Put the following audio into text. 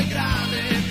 grave.